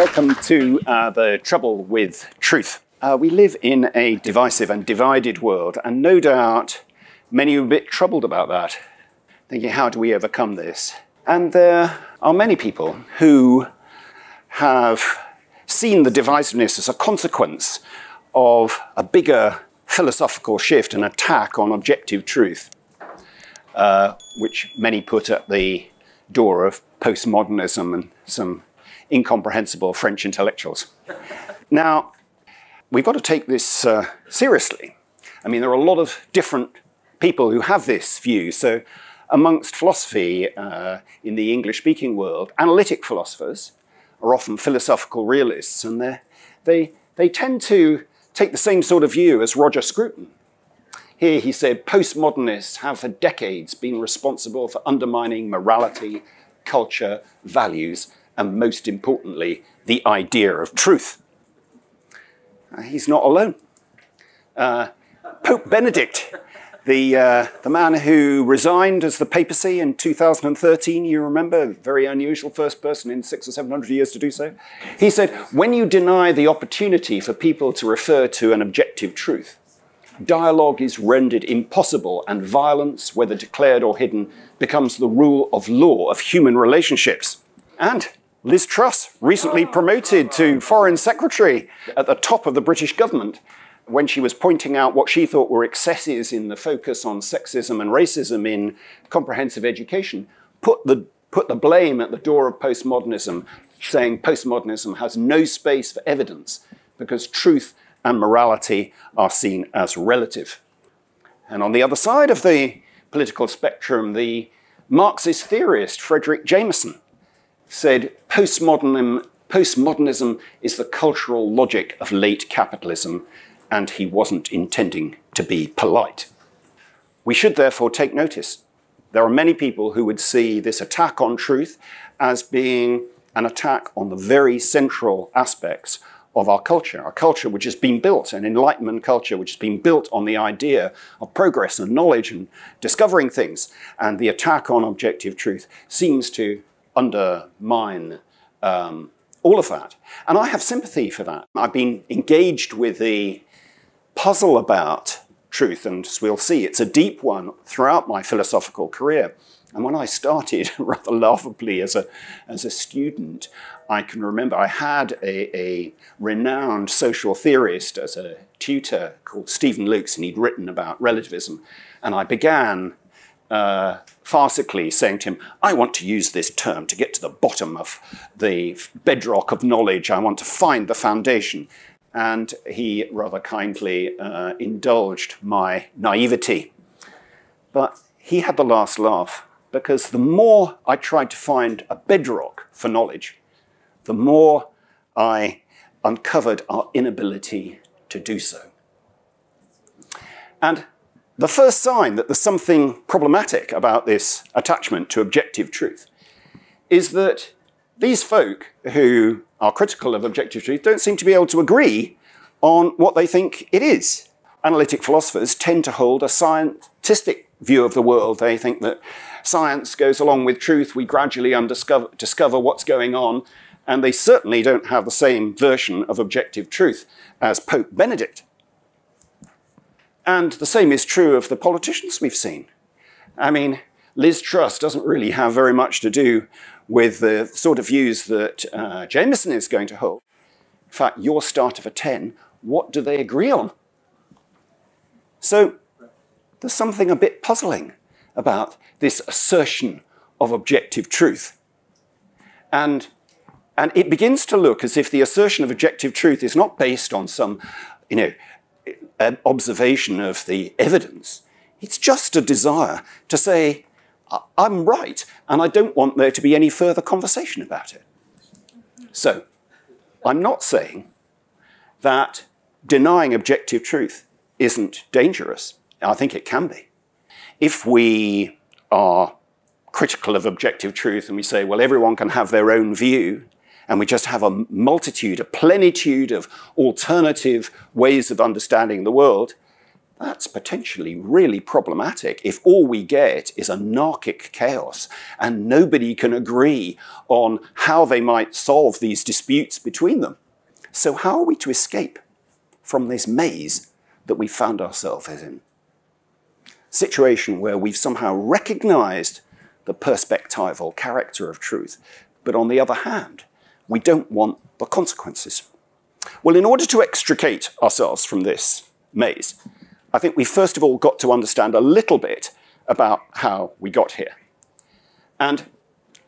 welcome to uh, The Trouble with Truth. Uh, we live in a divisive and divided world, and no doubt many are a bit troubled about that, thinking, how do we overcome this? And there are many people who have seen the divisiveness as a consequence of a bigger philosophical shift, an attack on objective truth, uh, which many put at the door of postmodernism and some incomprehensible French intellectuals. now, we've got to take this uh, seriously. I mean, there are a lot of different people who have this view. So, amongst philosophy uh, in the English speaking world, analytic philosophers are often philosophical realists, and they, they tend to take the same sort of view as Roger Scruton. Here he said postmodernists have for decades been responsible for undermining morality, culture, values, and most importantly, the idea of truth. Uh, he's not alone. Uh, Pope Benedict, the, uh, the man who resigned as the papacy in 2013, you remember, very unusual first person in six or seven hundred years to do so. He said, when you deny the opportunity for people to refer to an objective truth, dialogue is rendered impossible and violence, whether declared or hidden, becomes the rule of law of human relationships. And Liz Truss, recently oh. promoted to Foreign Secretary at the top of the British government, when she was pointing out what she thought were excesses in the focus on sexism and racism in comprehensive education, put the, put the blame at the door of postmodernism, saying postmodernism has no space for evidence because truth and morality are seen as relative. And on the other side of the political spectrum, the Marxist theorist Fredric Jameson said postmodernism, postmodernism is the cultural logic of late capitalism, and he wasn't intending to be polite. We should therefore take notice. There are many people who would see this attack on truth as being an attack on the very central aspects of our culture, our culture which has been built, an Enlightenment culture which has been built on the idea of progress and knowledge and discovering things. And the attack on objective truth seems to undermine um, all of that. And I have sympathy for that. I've been engaged with the puzzle about truth, and as we'll see, it's a deep one throughout my philosophical career. And when I started, rather laughably as a, as a student, I can remember I had a, a renowned social theorist as a tutor called Stephen Lukes, and he'd written about relativism. And I began uh, farcically saying to him, I want to use this term to get to the bottom of the bedrock of knowledge. I want to find the foundation. And he rather kindly uh, indulged my naivety. But he had the last laugh because the more I tried to find a bedrock for knowledge, the more I uncovered our inability to do so. And the first sign that there's something problematic about this attachment to objective truth is that these folk who are critical of objective truth don't seem to be able to agree on what they think it is. Analytic philosophers tend to hold a scientific view of the world. They think that science goes along with truth, we gradually discover what's going on, and they certainly don't have the same version of objective truth as Pope Benedict. And the same is true of the politicians we've seen. I mean, Liz Truss doesn't really have very much to do with the sort of views that uh, Jameson is going to hold. In fact, your start of a 10, what do they agree on? So there's something a bit puzzling about this assertion of objective truth. And, and it begins to look as if the assertion of objective truth is not based on some, you know, observation of the evidence. It's just a desire to say, I'm right, and I don't want there to be any further conversation about it. So, I'm not saying that denying objective truth isn't dangerous. I think it can be. If we are critical of objective truth and we say, well, everyone can have their own view, and we just have a multitude, a plenitude of alternative ways of understanding the world, that's potentially really problematic if all we get is anarchic chaos and nobody can agree on how they might solve these disputes between them. So, how are we to escape from this maze that we found ourselves in? Situation where we've somehow recognized the perspectival character of truth, but on the other hand, we don't want the consequences. Well, in order to extricate ourselves from this maze, I think we first of all got to understand a little bit about how we got here. And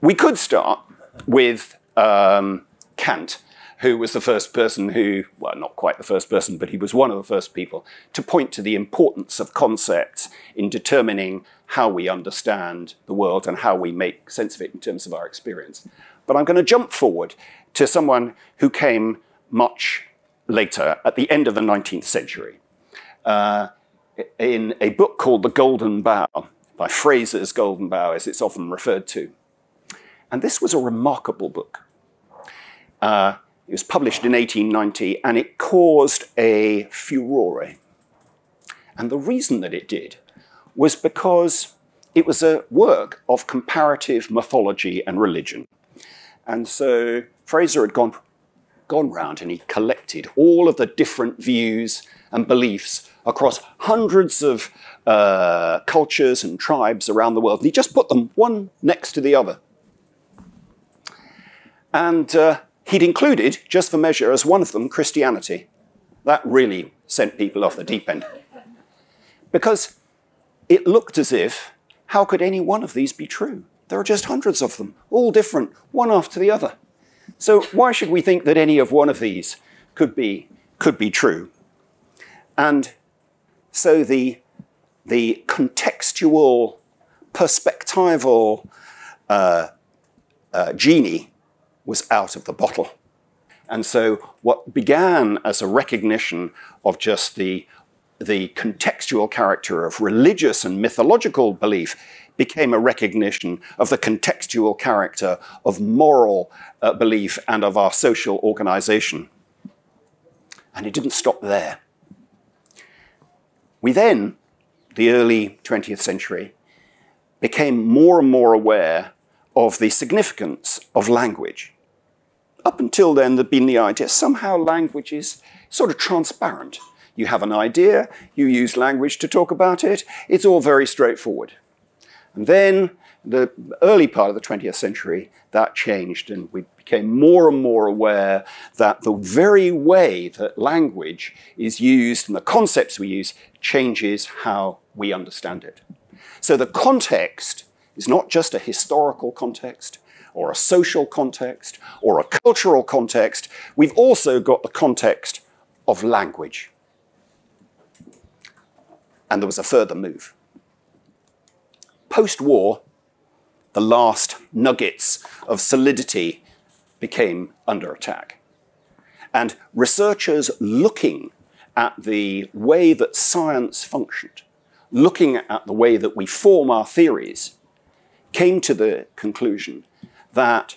we could start with um, Kant, who was the first person who, well, not quite the first person, but he was one of the first people to point to the importance of concepts in determining how we understand the world and how we make sense of it in terms of our experience. But I'm going to jump forward to someone who came much later, at the end of the 19th century uh, in a book called The Golden Bough, by Frazer's Golden Bough, as it's often referred to. And this was a remarkable book. Uh, it was published in 1890 and it caused a furore. And the reason that it did was because it was a work of comparative mythology and religion. And so Frazer had gone, gone round and he collected all of the different views and beliefs across hundreds of uh, cultures and tribes around the world. And he just put them one next to the other. And uh, he'd included, just for measure, as one of them, Christianity. That really sent people off the deep end. Because it looked as if, how could any one of these be true? There are just hundreds of them, all different, one after the other. So why should we think that any of one of these could be, could be true? And so the, the contextual, perspectival uh, uh, genie was out of the bottle. And so what began as a recognition of just the, the contextual character of religious and mythological belief became a recognition of the contextual character of moral uh, belief and of our social organization. And it didn't stop there. We then, the early 20th century, became more and more aware of the significance of language. Up until then, there'd been the idea somehow language is sort of transparent. You have an idea, you use language to talk about it, it's all very straightforward. And then, the early part of the 20th century, that changed, and we became more and more aware that the very way that language is used and the concepts we use changes how we understand it. So the context is not just a historical context or a social context or a cultural context. We've also got the context of language. And there was a further move. Post war, the last nuggets of solidity became under attack. And researchers looking at the way that science functioned, looking at the way that we form our theories, came to the conclusion that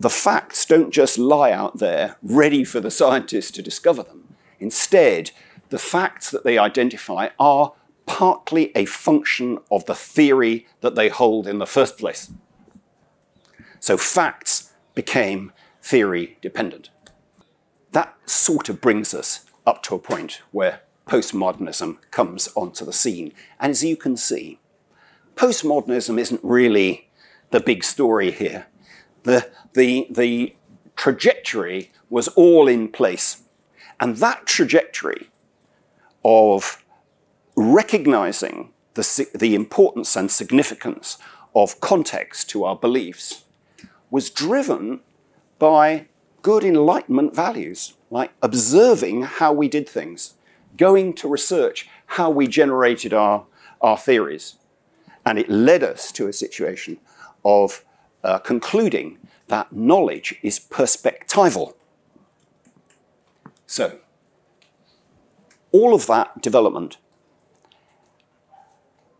the facts don't just lie out there ready for the scientists to discover them. Instead, the facts that they identify are partly a function of the theory that they hold in the first place. So facts became theory dependent. That sort of brings us up to a point where postmodernism comes onto the scene. And as you can see, postmodernism isn't really the big story here. The, the, the trajectory was all in place. And that trajectory of recognizing the, the importance and significance of context to our beliefs was driven by good Enlightenment values like observing how we did things, going to research how we generated our, our theories. And it led us to a situation of uh, concluding that knowledge is perspectival. So, all of that development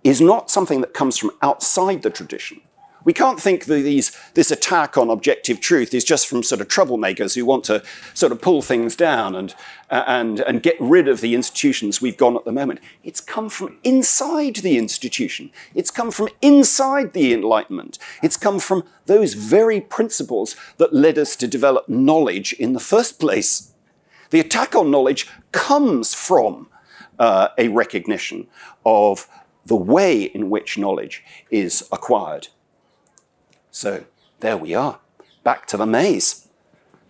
is not something that comes from outside the tradition. We can't think that these, this attack on objective truth is just from sort of troublemakers who want to sort of pull things down and, uh, and, and get rid of the institutions we've got at the moment. It's come from inside the institution. It's come from inside the Enlightenment. It's come from those very principles that led us to develop knowledge in the first place. The attack on knowledge comes from uh, a recognition of the way in which knowledge is acquired. So there we are, back to the maze,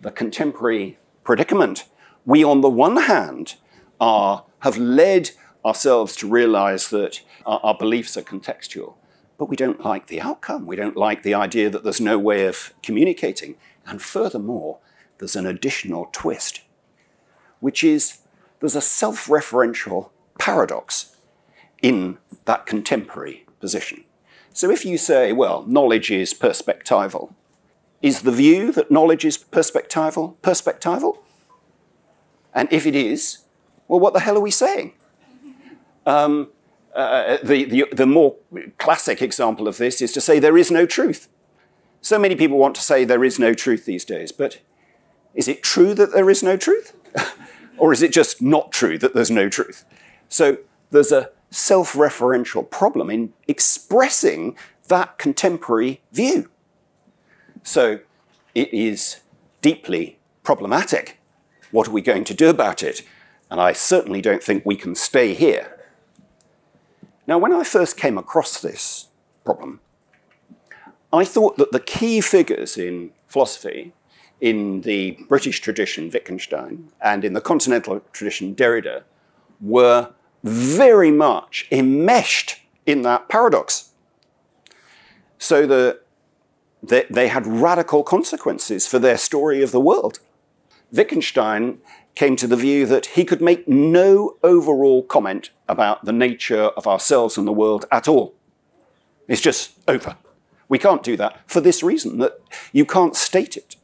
the contemporary predicament. We, on the one hand, are, have led ourselves to realize that our, our beliefs are contextual, but we don't like the outcome. We don't like the idea that there's no way of communicating. And furthermore, there's an additional twist, which is there's a self referential paradox in that contemporary position. So if you say, well, knowledge is perspectival, is the view that knowledge is perspectival perspectival? And if it is, well, what the hell are we saying? Um, uh, the, the, the more classic example of this is to say there is no truth. So many people want to say there is no truth these days, but is it true that there is no truth? or is it just not true that there's no truth? So there's a self referential problem in expressing that contemporary view. So it is deeply problematic. What are we going to do about it? And I certainly don't think we can stay here. Now, when I first came across this problem, I thought that the key figures in philosophy, in the British tradition, Wittgenstein, and in the continental tradition, Derrida, were very much enmeshed in that paradox. So the, they, they had radical consequences for their story of the world. Wittgenstein came to the view that he could make no overall comment about the nature of ourselves and the world at all. It's just over. We can't do that for this reason, that you can't state it.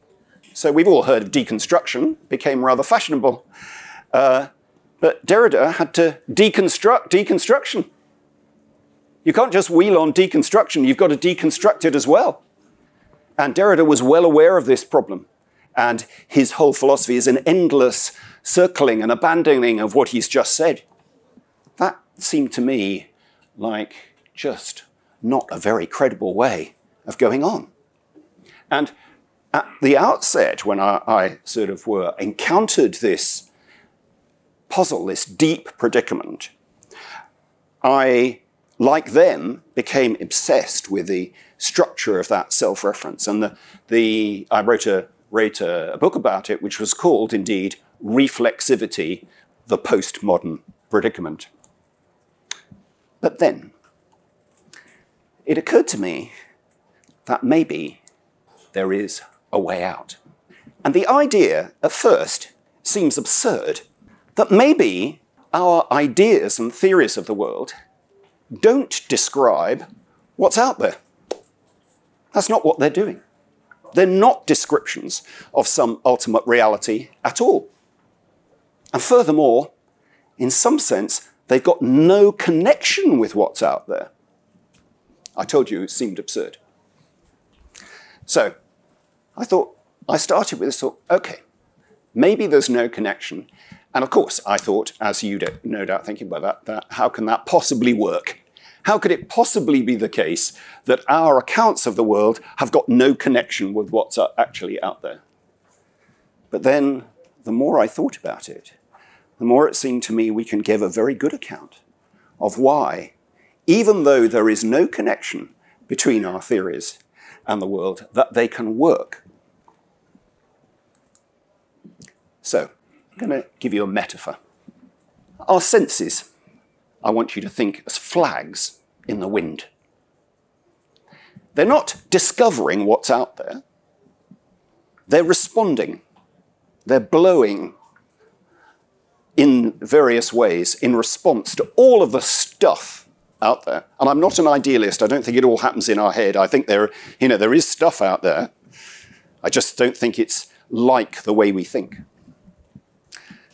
So we've all heard of deconstruction, became rather fashionable. Uh, but Derrida had to deconstruct deconstruction. You can't just wheel on deconstruction, you've got to deconstruct it as well. And Derrida was well aware of this problem. And his whole philosophy is an endless circling and abandoning of what he's just said. That seemed to me like just not a very credible way of going on. And at the outset, when I, I sort of were encountered this puzzle, this deep predicament, I, like them, became obsessed with the structure of that self-reference. And the, the, I wrote, a, wrote a, a book about it, which was called, indeed, Reflexivity, the Postmodern Predicament. But then, it occurred to me that maybe there is a way out. And the idea, at first, seems absurd that maybe our ideas and theories of the world don't describe what's out there. That's not what they're doing. They're not descriptions of some ultimate reality at all. And furthermore, in some sense, they've got no connection with what's out there. I told you it seemed absurd. So I thought, I started with this thought, okay, maybe there's no connection, and of course, I thought, as you no doubt thinking about that, that how can that possibly work? How could it possibly be the case that our accounts of the world have got no connection with what's actually out there? But then, the more I thought about it, the more it seemed to me we can give a very good account of why, even though there is no connection between our theories and the world, that they can work. So, I'm going to give you a metaphor. Our senses, I want you to think as flags in the wind. They're not discovering what's out there, they're responding, they're blowing in various ways in response to all of the stuff out there. And I'm not an idealist. I don't think it all happens in our head. I think there, you know, there is stuff out there. I just don't think it's like the way we think.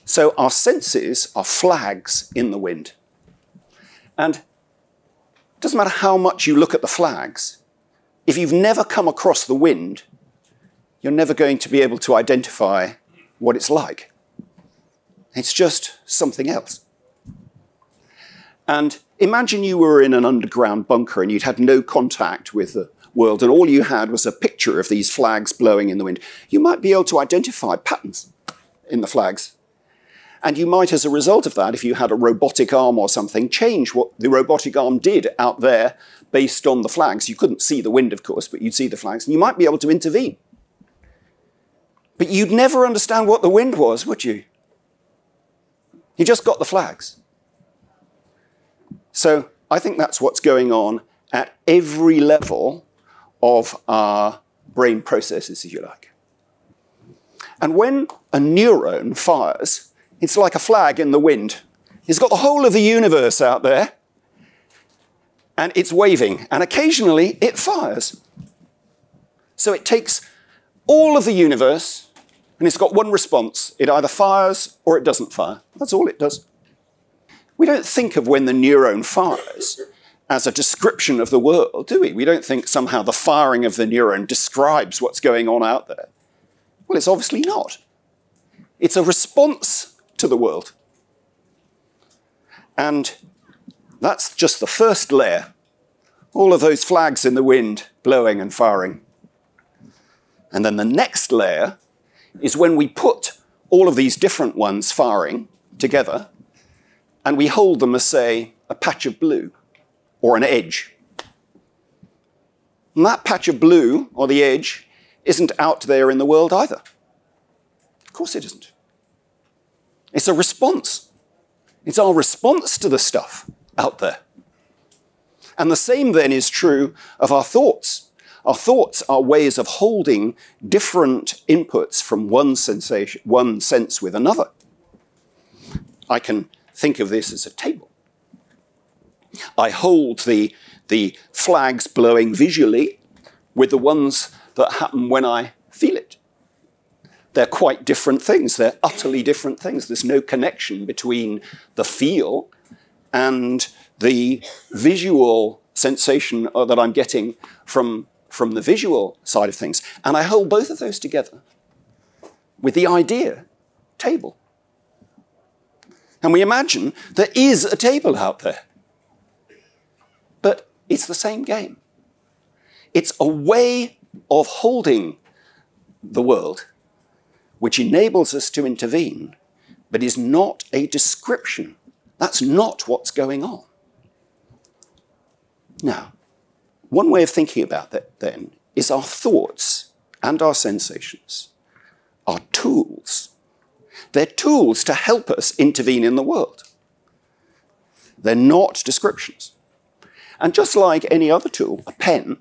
So our senses are flags in the wind. And it doesn't matter how much you look at the flags, if you've never come across the wind, you're never going to be able to identify what it's like. It's just something else. And imagine you were in an underground bunker and you'd had no contact with the world, and all you had was a picture of these flags blowing in the wind. You might be able to identify patterns in the flags. And you might, as a result of that, if you had a robotic arm or something, change what the robotic arm did out there based on the flags. You couldn't see the wind, of course, but you'd see the flags, and you might be able to intervene. But you'd never understand what the wind was, would you? You just got the flags. So I think that's what's going on at every level of our brain processes, if you like. And when a neuron fires, it's like a flag in the wind. It's got the whole of the universe out there, and it's waving, and occasionally it fires. So it takes all of the universe, and it's got one response. It either fires or it doesn't fire. That's all it does. We don't think of when the neuron fires as a description of the world, do we? We don't think somehow the firing of the neuron describes what's going on out there. Well, it's obviously not. It's a response to the world. And that's just the first layer. All of those flags in the wind blowing and firing. And then the next layer is when we put all of these different ones firing together and we hold them as, say, a patch of blue or an edge. And that patch of blue, or the edge, isn't out there in the world either. Of course it isn't. It's a response. It's our response to the stuff out there. And the same then is true of our thoughts. Our thoughts are ways of holding different inputs from one sensation, one sense with another. I can think of this as a table. I hold the, the flags blowing visually with the ones that happen when I feel it. They're quite different things. They're utterly different things. There's no connection between the feel and the visual sensation uh, that I'm getting from, from the visual side of things. And I hold both of those together with the idea table. And we imagine there is a table out there. But it's the same game. It's a way of holding the world which enables us to intervene, but is not a description. That's not what's going on. Now, one way of thinking about that then is our thoughts and our sensations are tools. They're tools to help us intervene in the world. They're not descriptions. And just like any other tool, a pen,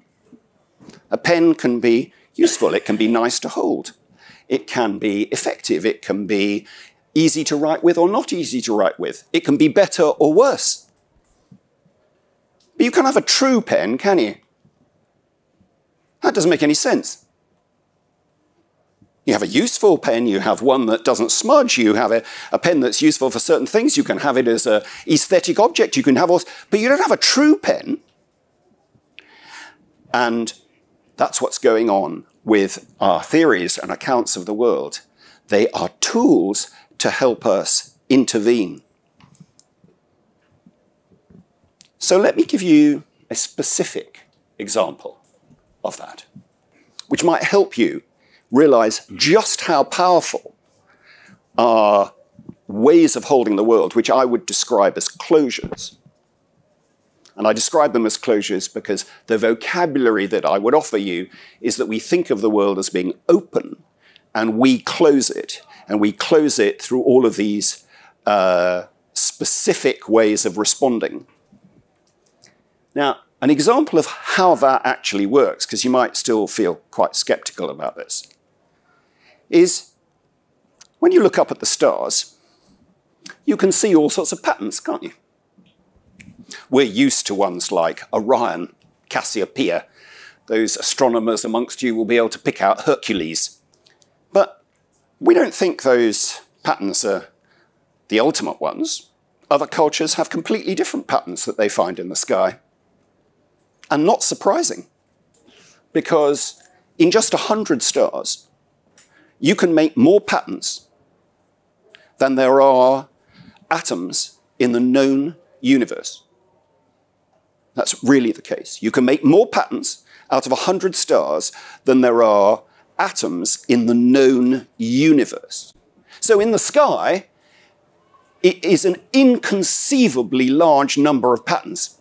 a pen can be useful, it can be nice to hold, it can be effective, it can be easy to write with or not easy to write with, it can be better or worse. But you can't have a true pen, can you? That doesn't make any sense. You have a useful pen, you have one that doesn't smudge, you have a, a pen that's useful for certain things, you can have it as an aesthetic object, you can have all, but you don't have a true pen. And that's what's going on with our theories and accounts of the world. They are tools to help us intervene. So let me give you a specific example of that, which might help you realize just how powerful are ways of holding the world, which I would describe as closures. And I describe them as closures because the vocabulary that I would offer you is that we think of the world as being open and we close it. And we close it through all of these uh, specific ways of responding. Now, an example of how that actually works, because you might still feel quite skeptical about this, is when you look up at the stars, you can see all sorts of patterns, can't you? We're used to ones like Orion, Cassiopeia. Those astronomers amongst you will be able to pick out Hercules. But we don't think those patterns are the ultimate ones. Other cultures have completely different patterns that they find in the sky. And not surprising. because in just 100 stars, you can make more patterns than there are atoms in the known universe. That's really the case. You can make more patterns out of 100 stars than there are atoms in the known universe. So in the sky, it is an inconceivably large number of patterns.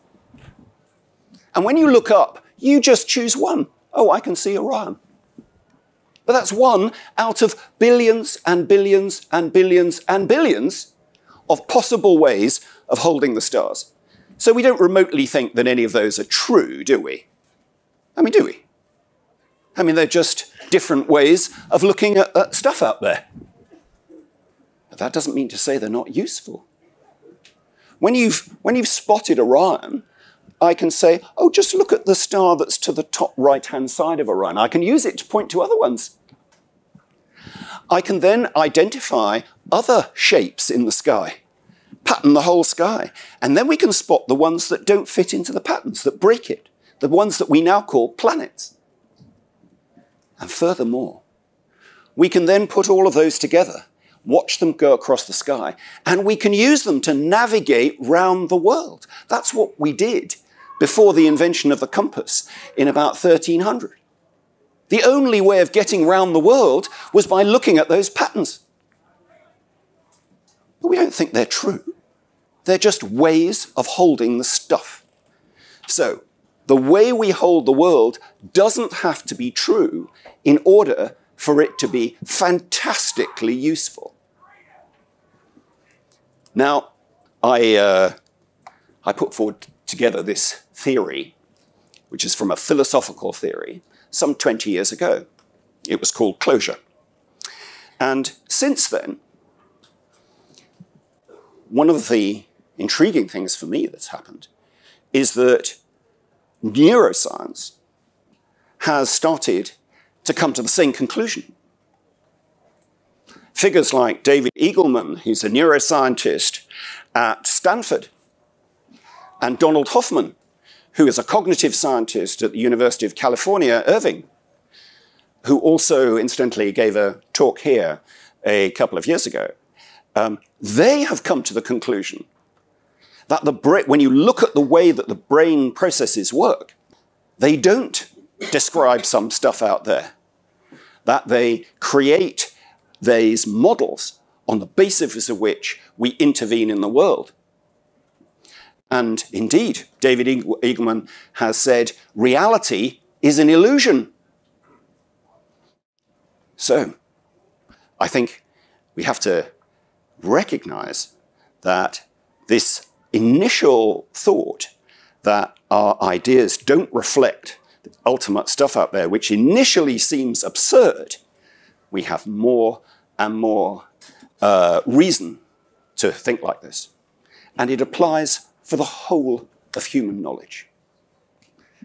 And when you look up, you just choose one. Oh, I can see Orion. But that's one out of billions and billions and billions and billions of possible ways of holding the stars. So we don't remotely think that any of those are true, do we? I mean, do we? I mean, they're just different ways of looking at, at stuff out there. But that doesn't mean to say they're not useful. When you've, when you've spotted Orion, I can say, oh, just look at the star that's to the top right-hand side of Orion. I can use it to point to other ones. I can then identify other shapes in the sky, pattern the whole sky, and then we can spot the ones that don't fit into the patterns, that break it, the ones that we now call planets. And furthermore, we can then put all of those together, watch them go across the sky, and we can use them to navigate round the world. That's what we did before the invention of the compass in about 1300. The only way of getting round the world was by looking at those patterns. But we don't think they're true. They're just ways of holding the stuff. So, the way we hold the world doesn't have to be true in order for it to be fantastically useful. Now, I, uh, I put forward together this theory, which is from a philosophical theory, some 20 years ago. It was called closure. And since then, one of the intriguing things for me that's happened is that neuroscience has started to come to the same conclusion. Figures like David Eagleman, who's a neuroscientist at Stanford, and Donald Hoffman, who is a cognitive scientist at the University of California, Irvine, who also, incidentally, gave a talk here a couple of years ago. Um, they have come to the conclusion that the when you look at the way that the brain processes work, they don't describe some stuff out there. That they create these models on the basis of which we intervene in the world. And indeed, David Eagleman has said reality is an illusion. So, I think we have to recognize that this initial thought that our ideas don't reflect the ultimate stuff out there, which initially seems absurd, we have more and more uh, reason to think like this. And it applies for the whole of human knowledge.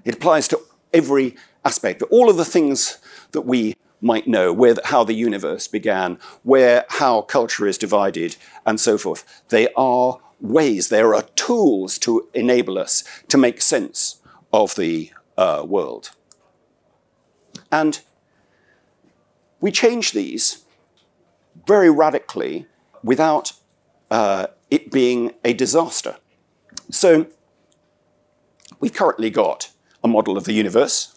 It applies to every aspect, all of the things that we might know, where, how the universe began, where, how culture is divided, and so forth. They are ways, there are tools to enable us to make sense of the uh, world. And we change these very radically without uh, it being a disaster. So we've currently got a model of the universe,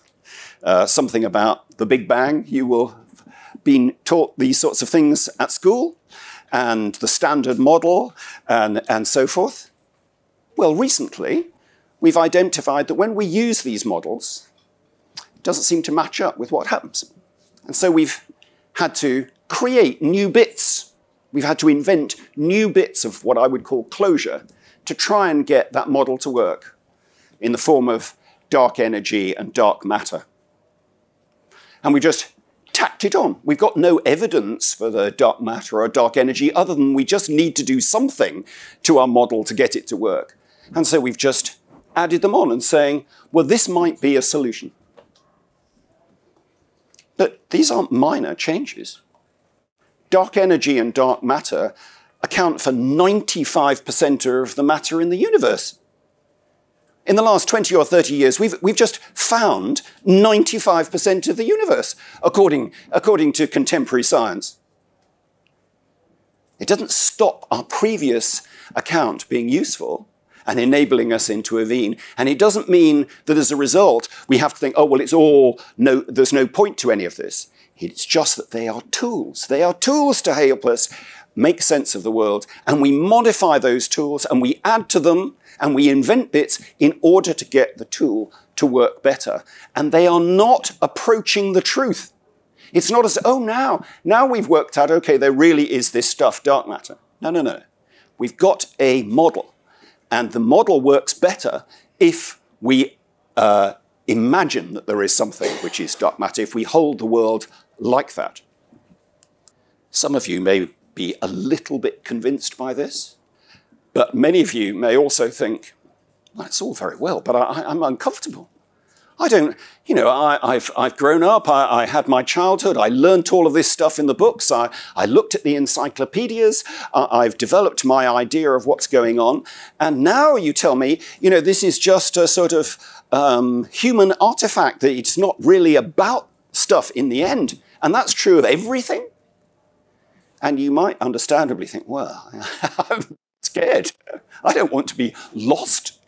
uh, something about the Big Bang. You will have been taught these sorts of things at school, and the standard model, and, and so forth. Well, recently, we've identified that when we use these models, it doesn't seem to match up with what happens. And so we've had to create new bits. We've had to invent new bits of what I would call closure to try and get that model to work in the form of dark energy and dark matter. And we just tacked it on. We've got no evidence for the dark matter or dark energy other than we just need to do something to our model to get it to work. And so we've just added them on and saying, well, this might be a solution. But these aren't minor changes. Dark energy and dark matter account for 95% of the matter in the universe. In the last 20 or 30 years, we've, we've just found 95% of the universe, according, according to contemporary science. It doesn't stop our previous account being useful and enabling us into a vein. And it doesn't mean that as a result, we have to think, oh, well, it's all, no, there's no point to any of this. It's just that they are tools. They are tools to help us make sense of the world. And we modify those tools and we add to them and we invent bits in order to get the tool to work better. And they are not approaching the truth. It's not as, oh, now, now we've worked out, okay, there really is this stuff, dark matter. No, no, no. We've got a model. And the model works better if we uh, imagine that there is something which is dark matter, if we hold the world like that. Some of you may be a little bit convinced by this, but many of you may also think, that's all very well, but I, am uncomfortable. I don't, you know, I, have I've grown up, I, I, had my childhood, I learnt all of this stuff in the books, I, I looked at the encyclopedias, I've developed my idea of what's going on, and now you tell me, you know, this is just a sort of um, human artifact, that it's not really about stuff in the end. And that's true of everything. And you might understandably think, well, I'm scared. I don't want to be lost.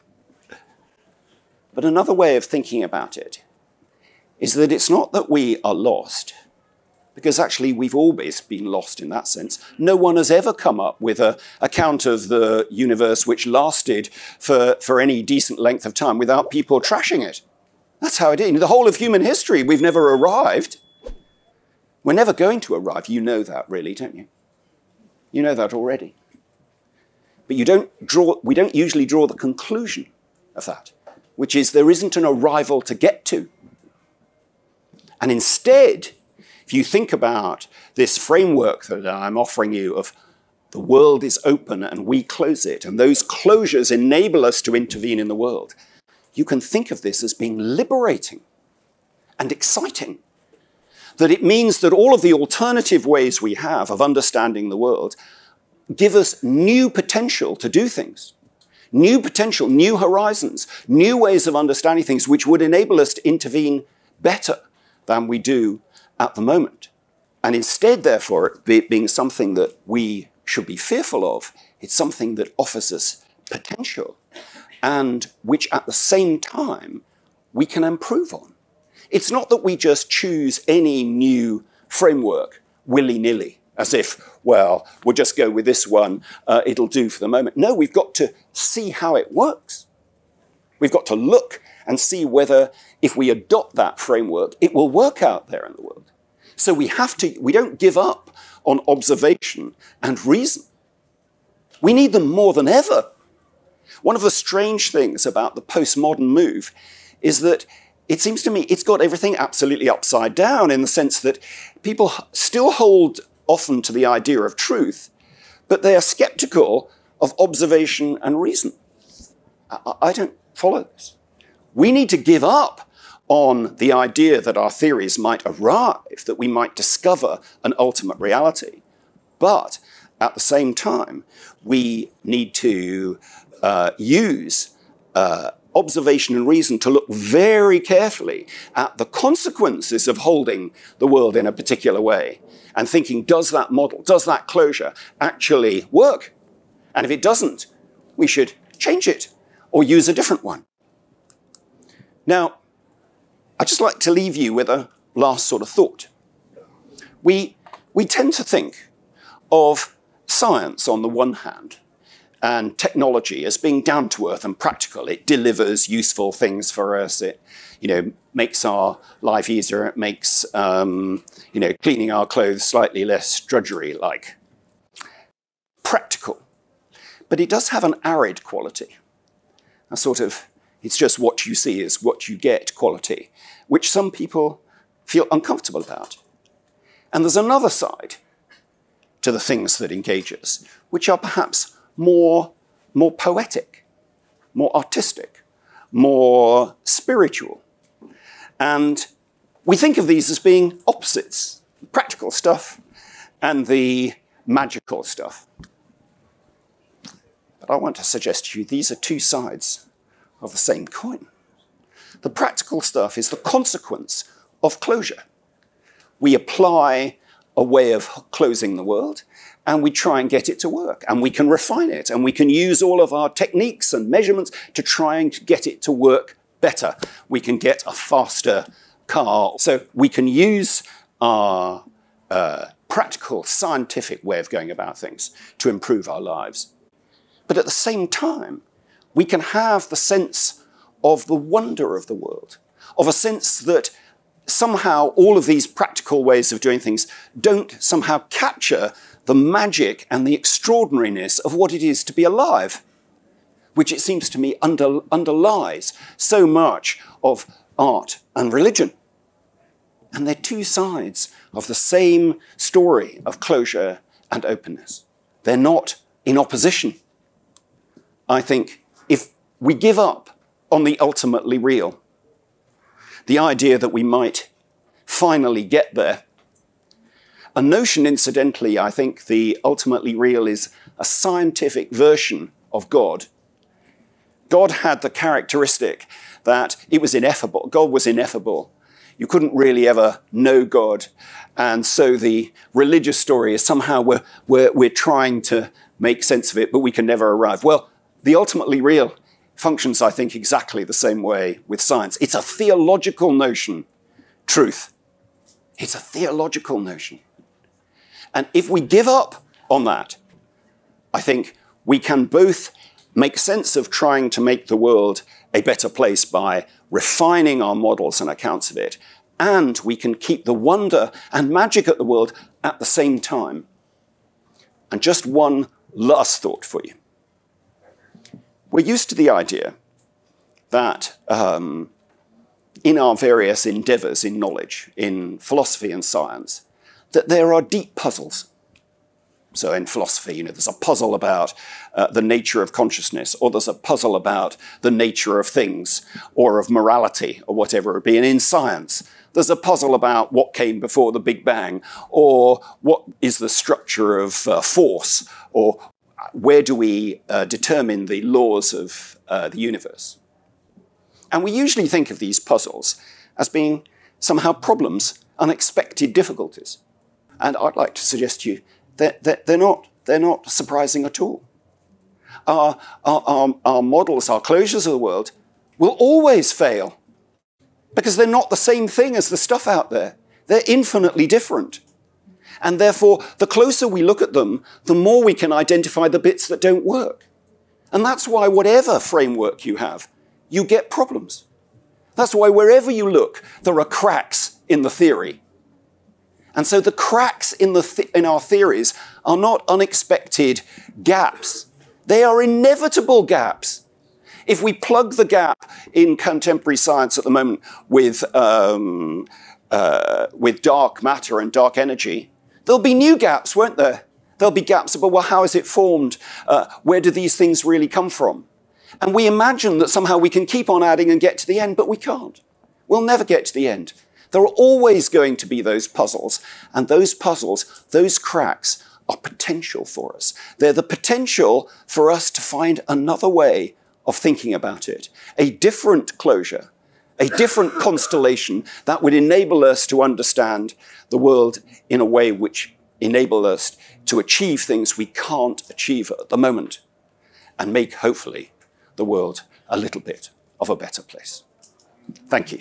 But another way of thinking about it is that it's not that we are lost, because actually we've always been lost in that sense. No one has ever come up with an account of the universe which lasted for, for any decent length of time without people trashing it. That's how it is. In the whole of human history, we've never arrived. We're never going to arrive. You know that, really, don't you? You know that already. But you don't draw, we don't usually draw the conclusion of that, which is there isn't an arrival to get to. And instead, if you think about this framework that I'm offering you of the world is open and we close it, and those closures enable us to intervene in the world, you can think of this as being liberating and exciting that it means that all of the alternative ways we have of understanding the world give us new potential to do things, new potential, new horizons, new ways of understanding things which would enable us to intervene better than we do at the moment. And instead, therefore, it being something that we should be fearful of, it's something that offers us potential and which at the same time we can improve on. It's not that we just choose any new framework willy nilly, as if, well, we'll just go with this one, uh, it'll do for the moment. No, we've got to see how it works. We've got to look and see whether, if we adopt that framework, it will work out there in the world. So we have to, we don't give up on observation and reason. We need them more than ever. One of the strange things about the postmodern move is that it seems to me it's got everything absolutely upside down in the sense that people still hold often to the idea of truth, but they are skeptical of observation and reason. I, don't follow this. We need to give up on the idea that our theories might arrive, that we might discover an ultimate reality. But at the same time, we need to uh, use uh, observation and reason to look very carefully at the consequences of holding the world in a particular way and thinking, does that model, does that closure actually work? And if it doesn't, we should change it or use a different one. Now, I'd just like to leave you with a last sort of thought. We, we tend to think of science on the one hand and technology as being down to earth and practical. It delivers useful things for us. It, you know, makes our life easier. It makes, um, you know, cleaning our clothes slightly less drudgery-like. Practical. But it does have an arid quality. A sort of, it's just what you see is what you get quality, which some people feel uncomfortable about. And there's another side to the things that engage us, which are perhaps more, more poetic, more artistic, more spiritual. And we think of these as being opposites, practical stuff and the magical stuff. But I want to suggest to you these are two sides of the same coin. The practical stuff is the consequence of closure. We apply a way of closing the world and we try and get it to work and we can refine it and we can use all of our techniques and measurements to try and get it to work better. We can get a faster car. So we can use our uh, practical, scientific way of going about things to improve our lives. But at the same time, we can have the sense of the wonder of the world, of a sense that somehow all of these practical ways of doing things don't somehow capture the magic and the extraordinariness of what it is to be alive, which it seems to me under, underlies so much of art and religion. And they're two sides of the same story of closure and openness. They're not in opposition. I think if we give up on the ultimately real. The idea that we might finally get there. A notion, incidentally, I think the ultimately real is a scientific version of God. God had the characteristic that it was ineffable. God was ineffable. You couldn't really ever know God. And so the religious story is somehow we're, we're, we're trying to make sense of it, but we can never arrive. Well, the ultimately real functions, I think, exactly the same way with science. It's a theological notion, truth. It's a theological notion. And if we give up on that, I think we can both make sense of trying to make the world a better place by refining our models and accounts of it, and we can keep the wonder and magic at the world at the same time. And just one last thought for you. We're used to the idea that um, in our various endeavors in knowledge, in philosophy and science, that there are deep puzzles. So in philosophy, you know, there's a puzzle about uh, the nature of consciousness, or there's a puzzle about the nature of things, or of morality, or whatever it be. And in science, there's a puzzle about what came before the Big Bang, or what is the structure of uh, force, or where do we uh, determine the laws of uh, the universe? And we usually think of these puzzles as being somehow problems, unexpected difficulties. And I'd like to suggest to you that, that they're, not, they're not surprising at all. Our, our, our, our models, our closures of the world, will always fail because they're not the same thing as the stuff out there. They're infinitely different. And therefore, the closer we look at them, the more we can identify the bits that don't work. And that's why, whatever framework you have, you get problems. That's why, wherever you look, there are cracks in the theory. And so, the cracks in, the th in our theories are not unexpected gaps, they are inevitable gaps. If we plug the gap in contemporary science at the moment with, um, uh, with dark matter and dark energy, There'll be new gaps, won't there? There'll be gaps about, well, how is it formed? Uh, where do these things really come from? And we imagine that somehow we can keep on adding and get to the end, but we can't. We'll never get to the end. There are always going to be those puzzles, and those puzzles, those cracks, are potential for us. They're the potential for us to find another way of thinking about it, a different closure, a different constellation that would enable us to understand the world in a way which enable us to achieve things we can't achieve at the moment and make, hopefully, the world a little bit of a better place. Thank you.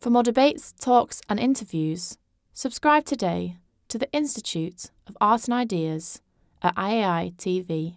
For more debates, talks, and interviews, subscribe today to the Institute of Art and Ideas at IAI TV.